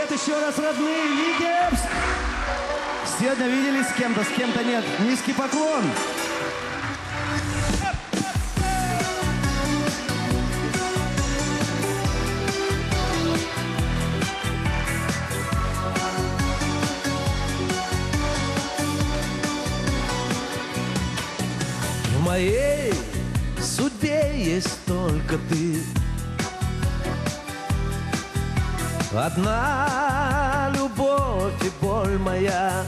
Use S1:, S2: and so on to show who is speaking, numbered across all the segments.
S1: Привет еще раз, родные Витебск! Сегодня виделись с кем-то, с кем-то нет. Низкий поклон!
S2: В моей судьбе есть только ты Одна любовь и боль моя.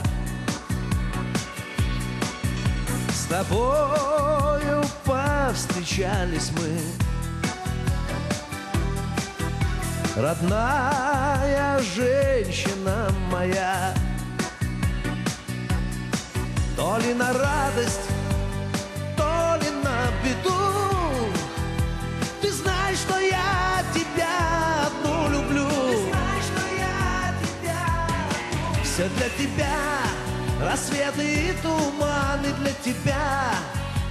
S2: С тобою повстречались мы. Родная женщина моя. То ли на радость, Все для тебя, рассветы и туманы для тебя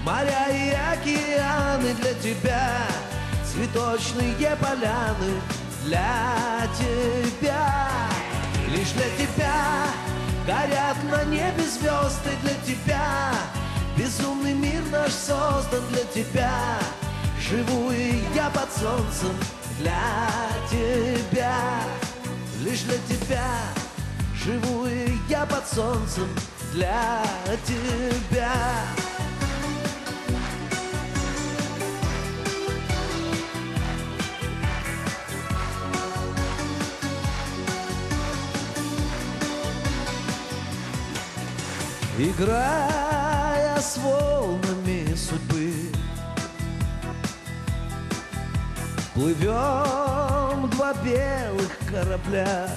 S2: Моря и океаны для тебя Цветочные поляны для тебя. Лишь для тебя горят на небе звезды для тебя Безумный мир наш создан для тебя Живу и я под солнцем для тебя. Лишь для тебя Живу я под солнцем для тебя. Играя с волнами судьбы Плывем два белых корабля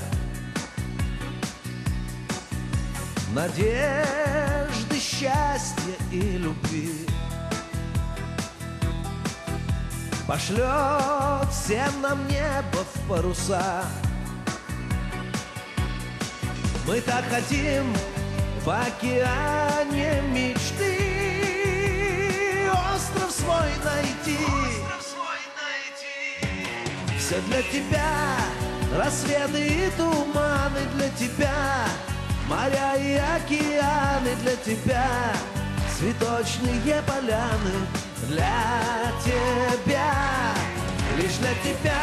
S2: Надежды, счастья и любви. Пошлет всем нам небо в паруса. Мы так хотим в океане мечты. Остров свой найти. Все для тебя, рассветы и туманы для тебя Моря и океаны для тебя Цветочные поляны для тебя. Лишь для тебя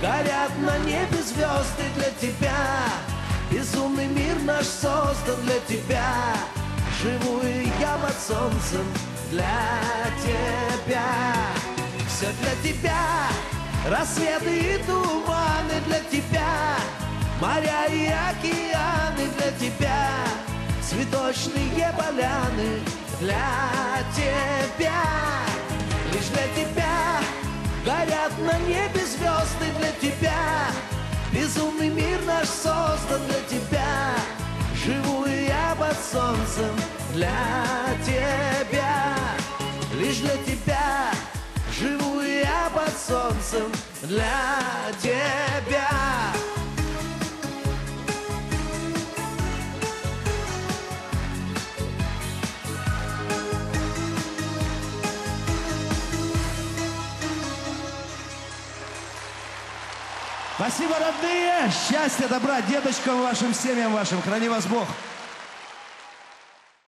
S2: горят на небе звезды для тебя. Безумный мир наш создан для тебя. Живу и я под солнцем для тебя. Все для тебя Рассветы и туманы для тебя Моря и океаны для тебя Цветочные поляны для тебя. Лишь для тебя горят на небе звезды для тебя. Безумный мир наш создан для тебя. Живу я под солнцем для тебя. Лишь для тебя Живу я под солнцем для тебя
S1: Спасибо, родные! Счастья, добра, дедочкам вашим, семьям вашим. Храни вас Бог.